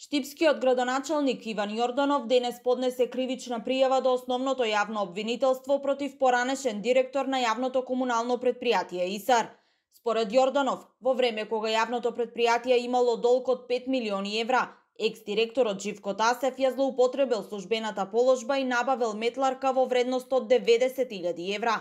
Штипскиот градоначалник Иван Јорданов денес поднесе кривична пријава до основното јавно обвинителство против поранешен директор на јавното комунално предпријатие ИСАР. Според Јорданов, во време кога јавното предпријатие имало долг од 5 милиони евра, екс-директорот Живко Тасев ја злоупотребил службената положба и набавил метларка во вредност од 90.000 евра.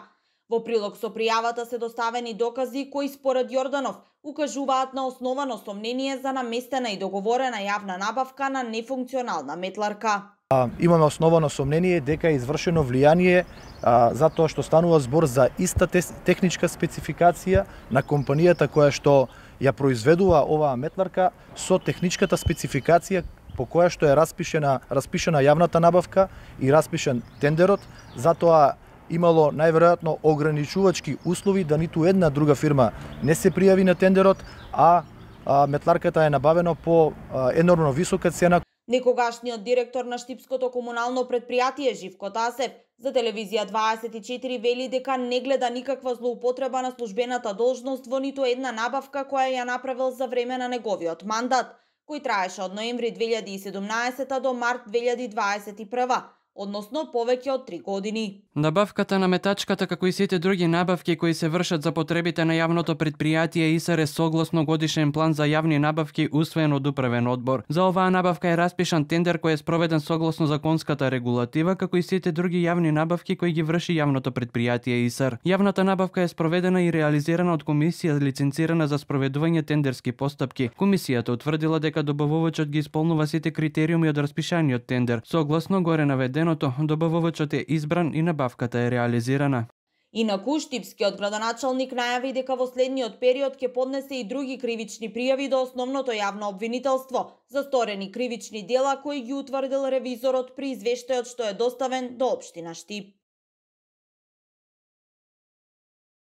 Во прилог со пријавата се доставени докази кои според Јорданов укажуваат на основано сомнение за наместена и договорена јавна набавка на нефункционална метларка. Имаме основано сомнение дека е извршено влијание а, затоа што станува збор за иста техничка спецификација на компанијата која што ја произведува оваа метларка со техничката спецификација по која што е распишена, распишена јавната набавка и распишен тендерот, затоа имало најверојатно ограничувачки услови да ниту една друга фирма не се пријави на тендерот, а, а метларката е набавена по а, енормно висока цена. Некогашниот директор на Штипското комунално предпријатие Живко Тасев за телевизија 24 вели дека не гледа никаква злоупотреба на службената должност во ниту една набавка која ја направил за време на неговиот мандат, кој траеше од ноември 2017 до март 2021 односно повеќе од 3 години. Набавката на метачката како и сите други набавки кои се вршат за потребите на јавното предпријатие ИСР е согласно годишен план за јавни набавки усвоен од управен одбор. За оваа набавка е распишан тендер кој е спроведен согласно законската регулатива како и сите други јавни набавки кои ги врши јавното предпријатие ИСР. Јавната набавка е спроведена и реализирана од комисија лиценцирана за спроведување тендерски постапки. Комисијата утврдила дека добавувачот ги исполнува сите критериуми од распишаниот тендер. Согласно горе наведено најавеното, добавувачот е избран и набавката е реализирана. Инаку, Штипскиот градоначалник најави дека во следниот период ќе поднесе и други кривични пријави до основното јавно обвинителство за сторени кривични дела кои ги утврдил ревизорот при извештајот што е доставен до општина Штип.